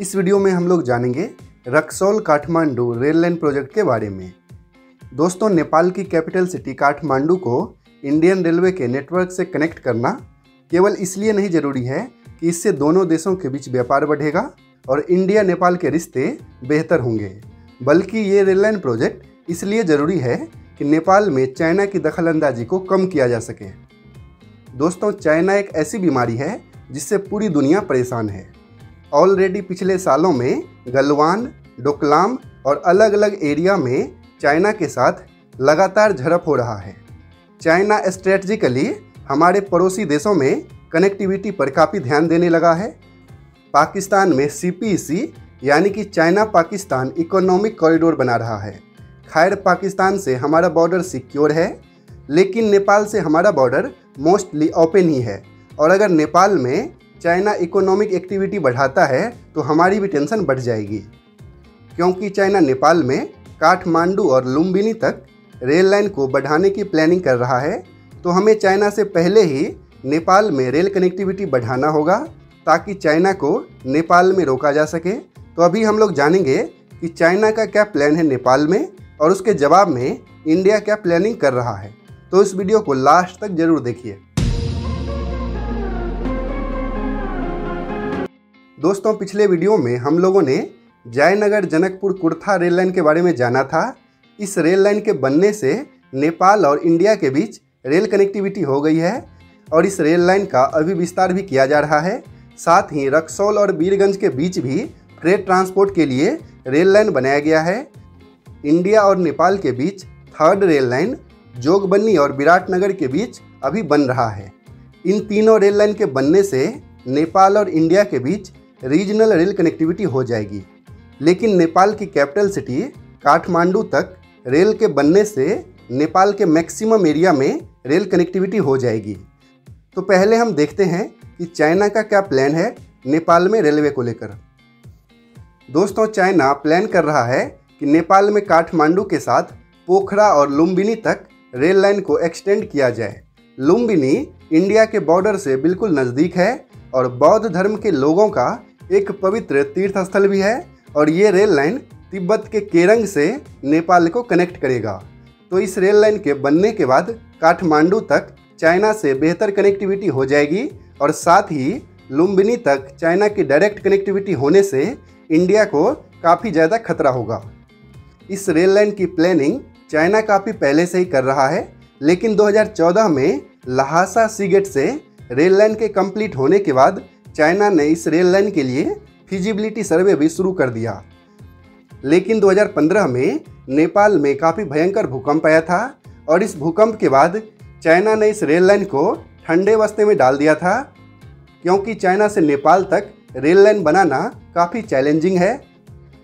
इस वीडियो में हम लोग जानेंगे Raxaul Kathmandu rail line project के बारे में। दोस्तों, नेपाल की कैपिटल सिटी काठमांडू को इंडियन रेलवे के नेटवर्क से कनेक्ट करना केवल इसलिए नहीं ज़रूरी है कि इससे दोनों देशों के बीच व्यापार बढ़ेगा और इंडिया नेपाल के रिश्ते बेहतर होंगे। बल्कि ये रेल लाइन प्रोजेक्ट इसलिए ज़रूरी है कि नेपाल में चाइना की दखलंदाजी को कम किया जा सके। दोस्तों, चाइना एक ऐसी बीमारी है जिससे पूरी दुनिया परेशान है। ऑलरेडी पिछले सालों में गलवान, डोकलाम और अलग अलग एरिया में चाइना के साथ लगातार झड़प हो रहा है। चाइना स्ट्रेटजिकली हमारे पड़ोसी देशों में कनेक्टिविटी पर काफ़ी ध्यान देने लगा है। पाकिस्तान में सी यानी कि चाइना पाकिस्तान इकोनॉमिक कॉरिडोर बना रहा है। खैर, पाकिस्तान से हमारा बॉर्डर सिक्योर है, लेकिन नेपाल से हमारा बॉर्डर मोस्टली ओपन ही है। और अगर नेपाल में चाइना इकोनॉमिक एक्टिविटी बढ़ाता है तो हमारी भी टेंशन बढ़ जाएगी। क्योंकि चाइना नेपाल में काठमांडू और लुम्बिनी तक रेल लाइन को बढ़ाने की प्लानिंग कर रहा है तो हमें चाइना से पहले ही नेपाल में रेल कनेक्टिविटी बढ़ाना होगा, ताकि चाइना को नेपाल में रोका जा सके। तो अभी हम लोग जानेंगे कि चाइना का क्या प्लान है नेपाल में, और उसके जवाब में इंडिया क्या प्लानिंग कर रहा है। तो इस वीडियो को लास्ट तक ज़रूर देखिए। दोस्तों, पिछले वीडियो में हम लोगों ने जयनगर जनकपुर कुर्था रेल लाइन के बारे में जाना था। इस रेल लाइन के बनने से नेपाल और इंडिया के बीच रेल कनेक्टिविटी हो गई है और इस रेल लाइन का अभी विस्तार भी किया जा रहा है। साथ ही रक्सौल और बीरगंज के बीच भी फ्रेट ट्रांसपोर्ट के लिए रेल लाइन बनाया गया है। इंडिया और नेपाल के बीच थर्ड रेल लाइन, जोगबन्नी और विराटनगर के बीच अभी बन रहा है। इन तीनों रेल लाइन के बनने से नेपाल और इंडिया के बीच रीजनल रेल कनेक्टिविटी हो जाएगी। लेकिन नेपाल की कैपिटल सिटी काठमांडू तक रेल के बनने से नेपाल के मैक्सिमम एरिया में रेल कनेक्टिविटी हो जाएगी। तो पहले हम देखते हैं कि चाइना का क्या प्लान है नेपाल में रेलवे को लेकर। दोस्तों, चाइना प्लान कर रहा है कि नेपाल में काठमांडू के साथ पोखरा और लुम्बिनी तक रेल लाइन को एक्सटेंड किया जाए। लुम्बिनी इंडिया के बॉर्डर से बिल्कुल नज़दीक है और बौद्ध धर्म के लोगों का एक पवित्र तीर्थ स्थल भी है और ये रेल लाइन तिब्बत के केरंग से नेपाल को कनेक्ट करेगा। तो इस रेल लाइन के बनने के बाद काठमांडू तक चाइना से बेहतर कनेक्टिविटी हो जाएगी और साथ ही लुम्बिनी तक चाइना की डायरेक्ट कनेक्टिविटी होने से इंडिया को काफ़ी ज़्यादा खतरा होगा। इस रेल लाइन की प्लानिंग चाइना काफ़ी पहले से ही कर रहा है, लेकिन 2014 में लहासा सीगेट से रेल लाइन के कंप्लीट होने के बाद चाइना ने इस रेल लाइन के लिए फिजिबिलिटी सर्वे भी शुरू कर दिया। लेकिन 2015 में नेपाल में काफ़ी भयंकर भूकंप आया था और इस भूकंप के बाद चाइना ने इस रेल लाइन को ठंडे बस्ते में डाल दिया था, क्योंकि चाइना से नेपाल तक रेल लाइन बनाना काफ़ी चैलेंजिंग है।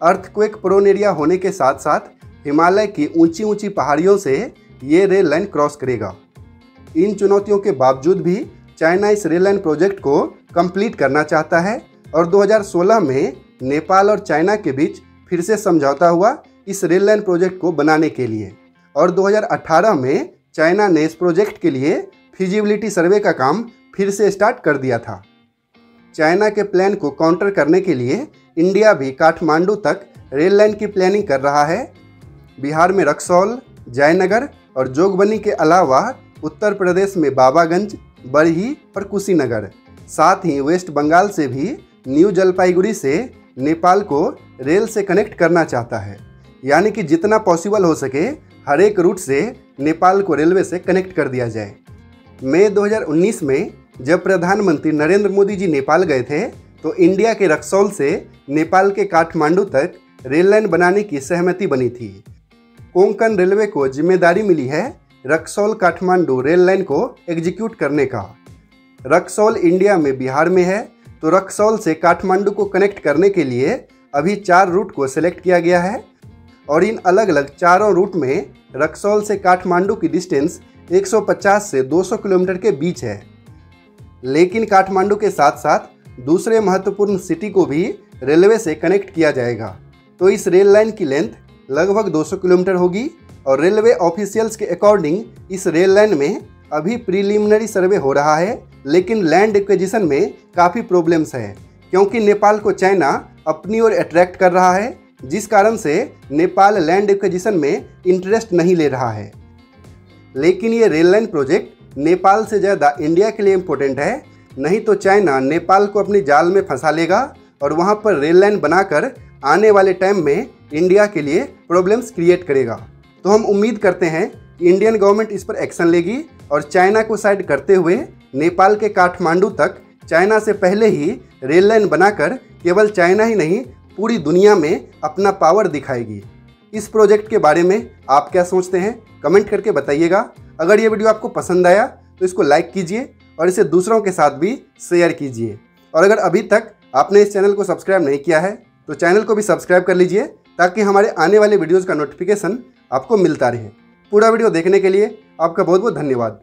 अर्थक्वेक प्रोन एरिया होने के साथ साथ हिमालय की ऊँची ऊँची पहाड़ियों से ये रेल लाइन क्रॉस करेगा। इन चुनौतियों के बावजूद भी चाइना इस रेल लाइन प्रोजेक्ट को कंप्लीट करना चाहता है और 2016 में नेपाल और चाइना के बीच फिर से समझौता हुआ इस रेल लाइन प्रोजेक्ट को बनाने के लिए। और 2018 में चाइना ने इस प्रोजेक्ट के लिए फिजिबिलिटी सर्वे का काम फिर से स्टार्ट कर दिया था। चाइना के प्लान को काउंटर करने के लिए इंडिया भी काठमांडू तक रेल लाइन की प्लानिंग कर रहा है। बिहार में रक्सौल, जयनगर और जोगबनी के अलावा उत्तर प्रदेश में बाबागंज बरही और कुशीनगर साथ ही वेस्ट बंगाल से भी न्यू जलपाईगुड़ी से नेपाल को रेल से कनेक्ट करना चाहता है। यानी कि जितना पॉसिबल हो सके हर एक रूट से नेपाल को रेलवे से कनेक्ट कर दिया जाए। मई 2019 में जब प्रधानमंत्री नरेंद्र मोदी जी नेपाल गए थे तो इंडिया के रक्सौल से नेपाल के काठमांडू तक रेल लाइन बनाने की सहमति बनी थी। कोंकण रेलवे को ज़िम्मेदारी मिली है रक्सौल काठमांडू रेल लाइन को एग्जीक्यूट करने का। रक्सौल इंडिया में बिहार में है तो रक्सौल से काठमांडू को कनेक्ट करने के लिए अभी चार रूट को सिलेक्ट किया गया है और इन अलग अलग चारों रूट में रक्सौल से काठमांडू की डिस्टेंस 150 से 200 किलोमीटर के बीच है। लेकिन काठमांडू के साथ साथ दूसरे महत्वपूर्ण सिटी को भी रेलवे से कनेक्ट किया जाएगा। तो इस रेल लाइन की लेंथ लगभग 200 किलोमीटर होगी। और रेलवे ऑफिशियल्स के अकॉर्डिंग इस रेल लाइन में अभी प्रीलिमिनरी सर्वे हो रहा है, लेकिन लैंड एक्विजिशन में काफ़ी प्रॉब्लम्स है, क्योंकि नेपाल को चाइना अपनी ओर अट्रैक्ट कर रहा है, जिस कारण से नेपाल लैंड एक्विजिशन में इंटरेस्ट नहीं ले रहा है। लेकिन ये रेल लाइन प्रोजेक्ट नेपाल से ज़्यादा इंडिया के लिए इम्पोर्टेंट है, नहीं तो चाइना नेपाल को अपनी जाल में फंसा लेगा और वहाँ पर रेल लाइन बनाकर आने वाले टाइम में इंडिया के लिए प्रॉब्लम्स क्रिएट करेगा। तो हम उम्मीद करते हैं कि इंडियन गवर्नमेंट इस पर एक्शन लेगी और चाइना को साइड करते हुए नेपाल के काठमांडू तक चाइना से पहले ही रेल लाइन बनाकर केवल चाइना ही नहीं, पूरी दुनिया में अपना पावर दिखाएगी। इस प्रोजेक्ट के बारे में आप क्या सोचते हैं? कमेंट करके बताइएगा। अगर ये वीडियो आपको पसंद आया तो इसको लाइक कीजिए और इसे दूसरों के साथ भी शेयर कीजिए। और अगर अभी तक आपने इस चैनल को सब्सक्राइब नहीं किया है तो चैनल को भी सब्सक्राइब कर लीजिए ताकि हमारे आने वाले वीडियोज़ का नोटिफिकेशन आपको मिलता रहे। पूरा वीडियो देखने के लिए आपका बहुत बहुत धन्यवाद।